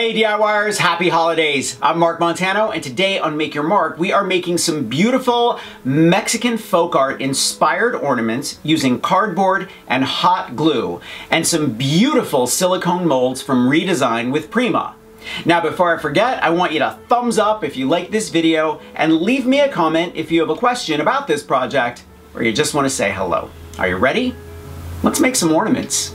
Hey DIYers, happy holidays. I'm Mark Montano and today on Make Your Mark we are making some beautiful Mexican folk art inspired ornaments using cardboard and hot glue and some beautiful silicone molds from Redesign with Prima. Now before I forget, I want you to thumbs up if you like this video and leave me a comment if you have a question about this project or you just want to say hello. Are you ready? Let's make some ornaments.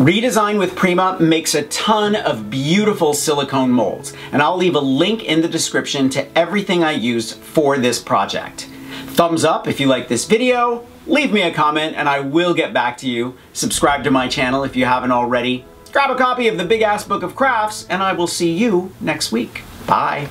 Redesign with Prima makes a ton of beautiful silicone molds, and I'll leave a link in the description to everything I used for this project. Thumbs up if you like this video, leave me a comment and I will get back to you. Subscribe to my channel if you haven't already. Grab a copy of the Big Ass Book of Crafts and I will see you next week. Bye.